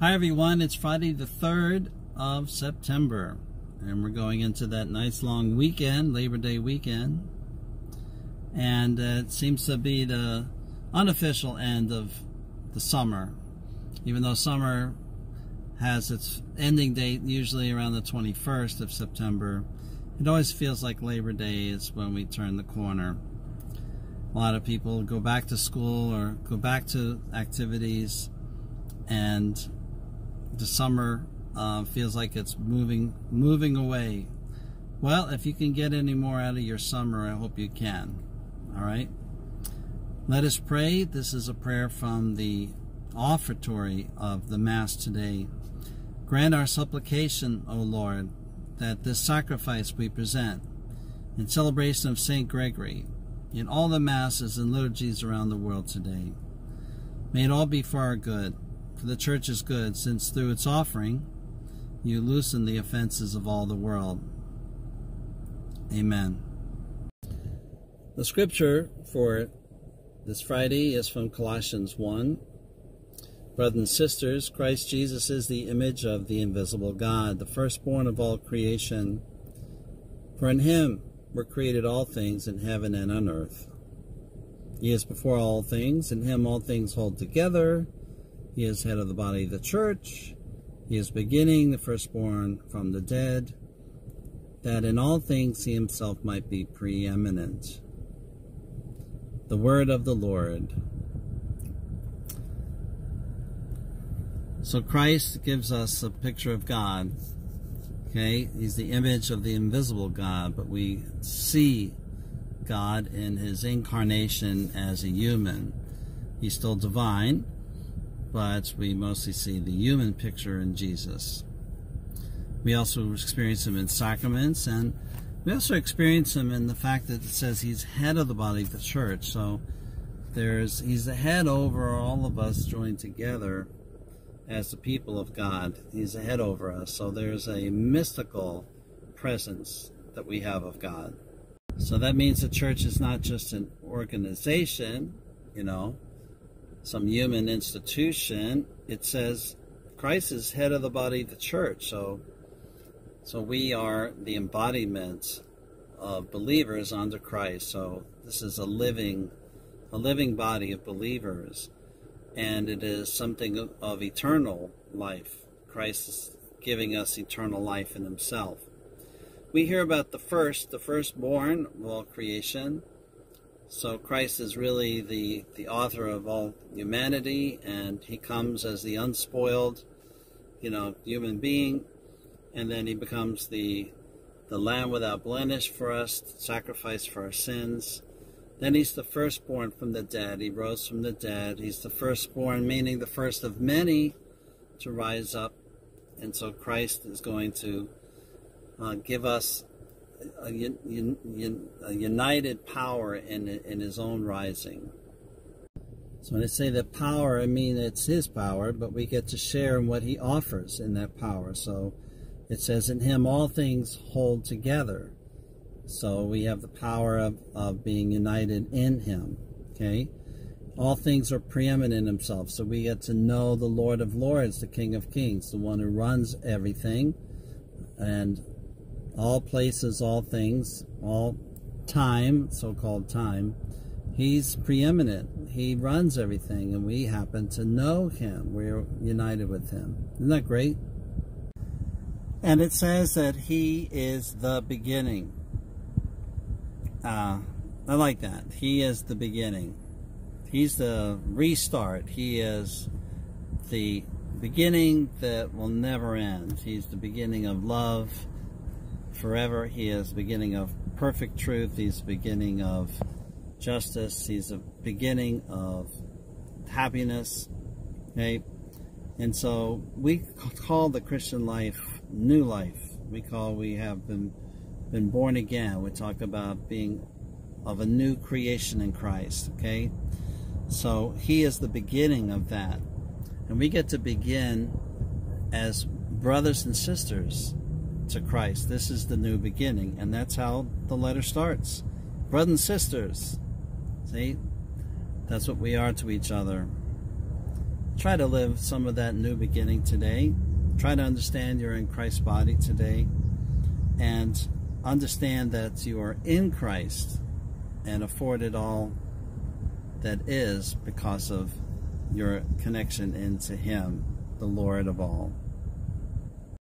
Hi everyone, it's Friday the 3rd of September and we're going into that nice long weekend, Labor Day weekend. And uh, it seems to be the unofficial end of the summer. Even though summer has its ending date usually around the 21st of September, it always feels like Labor Day is when we turn the corner. A lot of people go back to school or go back to activities and the summer uh, feels like it's moving moving away. Well, if you can get any more out of your summer, I hope you can. All right. Let us pray. This is a prayer from the offertory of the Mass today. Grant our supplication, O Lord, that this sacrifice we present in celebration of St. Gregory in all the Masses and liturgies around the world today. May it all be for our good for the church is good, since through its offering you loosen the offenses of all the world. Amen. The scripture for this Friday is from Colossians 1. Brothers and sisters, Christ Jesus is the image of the invisible God, the firstborn of all creation. For in him were created all things in heaven and on earth. He is before all things, in him all things hold together he is head of the body of the church. He is beginning, the firstborn from the dead, that in all things he himself might be preeminent. The word of the Lord. So Christ gives us a picture of God. Okay, he's the image of the invisible God, but we see God in his incarnation as a human. He's still divine, but we mostly see the human picture in Jesus. We also experience him in sacraments, and we also experience him in the fact that it says he's head of the body of the church. So there's he's the head over all of us joined together as the people of God. He's the head over us. So there's a mystical presence that we have of God. So that means the church is not just an organization, you know, some human institution, it says Christ is head of the body of the church. So, so we are the embodiment of believers under Christ. So this is a living, a living body of believers, and it is something of, of eternal life. Christ is giving us eternal life in Himself. We hear about the first, the firstborn of all creation, so Christ is really the, the author of all humanity, and he comes as the unspoiled, you know, human being, and then he becomes the the lamb without blemish for us, sacrifice for our sins. Then he's the firstborn from the dead. He rose from the dead. He's the firstborn, meaning the first of many to rise up. And so Christ is going to uh, give us a, united power in, in his own rising. So when I say the power, I mean it's his power, but we get to share in what he offers in that power. So it says, In him all things hold together. So we have the power of, of being united in him. Okay? All things are preeminent in himself. So we get to know the Lord of Lords, the King of Kings, the one who runs everything. And all places, all things, all time, so called time. He's preeminent. He runs everything, and we happen to know him. We're united with him. Isn't that great? And it says that he is the beginning. Uh, I like that. He is the beginning. He's the restart. He is the beginning that will never end. He's the beginning of love forever. He is beginning of perfect truth. He's beginning of justice. He's the beginning of happiness. Okay? And so we call the Christian life new life. We call we have been been born again. We talk about being of a new creation in Christ. Okay? So he is the beginning of that. And we get to begin as brothers and sisters to Christ. This is the new beginning. And that's how the letter starts. Brothers and sisters. See? That's what we are to each other. try to live some of that new beginning today. Try to understand you're in Christ's body today and understand that you are in Christ and afforded all that is because of your connection into Him, the Lord of all.